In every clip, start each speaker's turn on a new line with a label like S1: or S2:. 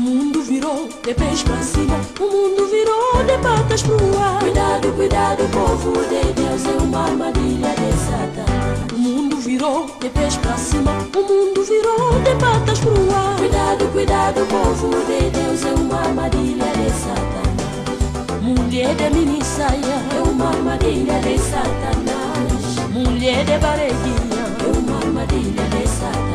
S1: mundo virou de pés pra cima, o mundo virou de patas pro ar.
S2: Cuidado, cuidado, povo de Deus, é uma armadilha de Satanás.
S1: O mundo virou de pés pra cima, o mundo virou de patas pro ar.
S2: Cuidado, cuidado, povo de Deus, é uma armadilha de Satanás.
S1: Mulher de mini saia,
S2: é uma armadilha de Satanás.
S1: Mulher de barreguinha,
S2: é uma armadilha de Satanás.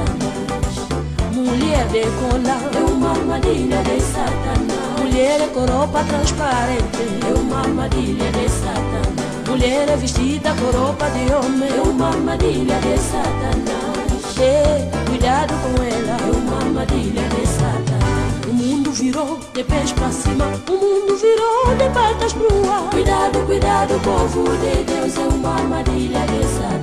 S1: Mulher de cola,
S2: é uma armadilha de Satanás.
S1: Mulher de coropa transparente,
S2: é uma armadilha de Satanás.
S1: Mulher vestida com roupa de homem,
S2: é uma armadilha de Satanás.
S1: É, cuidado com ela,
S2: é uma armadilha de Satanás.
S1: O mundo virou de pés pra cima, o mundo virou de patas pro ar.
S2: Cuidado, cuidado, povo de Deus, é uma armadilha de Satanás.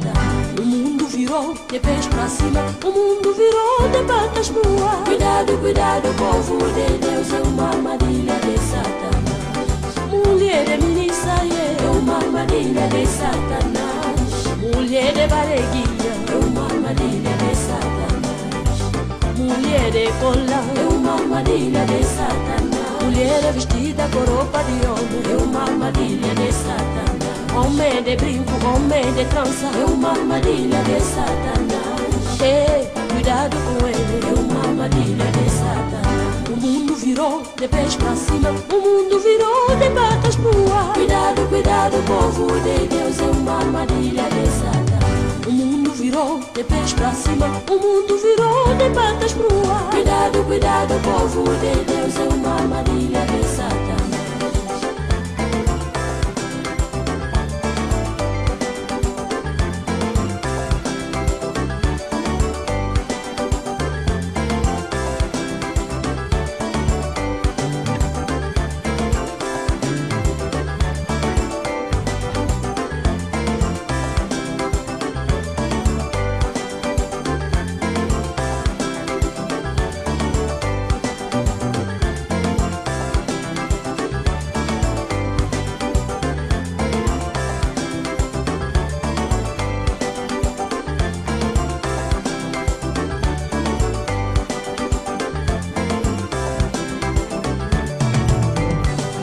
S1: Virou de pés pra cima, o mundo virou de patas pro ar.
S2: Cuidado, cuidado, povo de Deus, é uma armadilha de Satanás.
S1: Mulher de mini saia,
S2: é uma armadilha de Satanás.
S1: Mulher de barreguinha,
S2: é uma armadilha de Satanás.
S1: Mulher de cola,
S2: é uma armadilha de Satanás.
S1: Mulher vestida com roupa de homem,
S2: é uma armadilha de Satanás.
S1: Homem de brinco, homem de trança,
S2: é uma armadilha de Satanás.
S1: É, cuidado com ele,
S2: é uma armadilha de Satanás.
S1: O mundo virou de pés pra cima, o mundo virou de patas pro ar.
S2: Cuidado, cuidado, povo de Deus, é uma armadilha de Satanás.
S1: O mundo virou de pés pra cima, o mundo virou de patas pro ar.
S2: Cuidado, cuidado, povo de Deus, é uma armadilha de Satanás.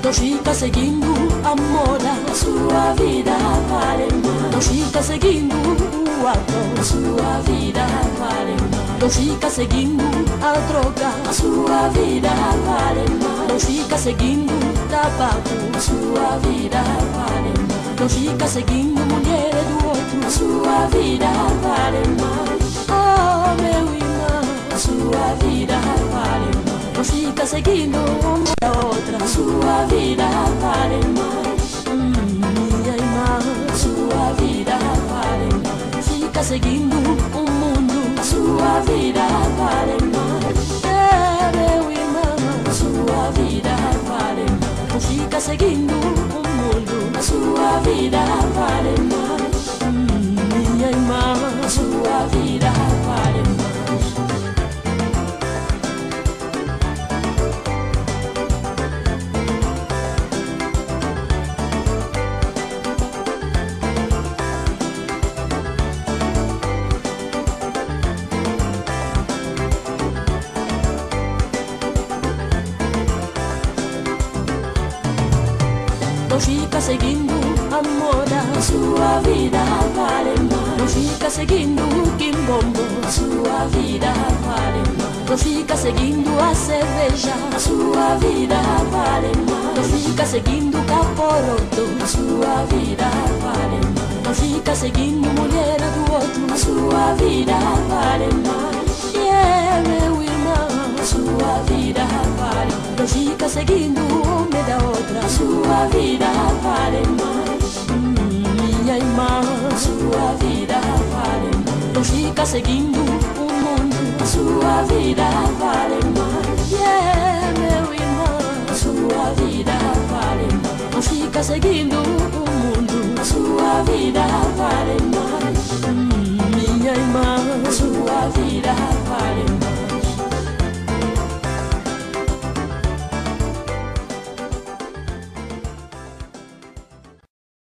S1: Não fica seguindo a moda,
S2: a sua vida mais.
S1: Não fica seguindo o ator,
S2: a sua vida mais.
S1: Não fica seguindo a droga,
S2: a sua vida mais.
S1: Não fica seguindo tabaco,
S2: a sua vida mais.
S1: Não fica seguindo mulher do outro,
S2: a sua vida vale mais.
S1: Oh meu irmão,
S2: a sua vida vale
S1: fica seguindo uma da outra,
S2: sua vida vale mais.
S1: Hum, minha irmã,
S2: a sua vida vale mais.
S1: Fica seguindo o mundo,
S2: sua vida vale mais.
S1: É meu irmão,
S2: sua vida vale mais.
S1: Fica seguindo o mundo,
S2: sua vida vale mais.
S1: Fica seguindo a moda,
S2: sua vida vale mais.
S1: Não fica seguindo o quimbombo,
S2: sua vida vale mais.
S1: Não fica seguindo a cerveja,
S2: sua vida vale mais.
S1: Não fica seguindo o caporoto,
S2: sua vida vale mais.
S1: Não fica seguindo mulher do outro,
S2: sua vida vale mais.
S1: Yeah, meu irmão,
S2: sua vida vale mais.
S1: Não fica seguindo
S2: Sua vida vale mais.
S1: Minha irmã.
S2: Sua vida vale mais.
S1: Não fica seguindo o mundo.
S2: Sua vida vale mais.
S1: Yeah, meu irmão.
S2: Sua vida vale mais.
S1: Não fica seguindo o mundo.
S2: Sua vida vale mais. Minha irmã. Sua vida vale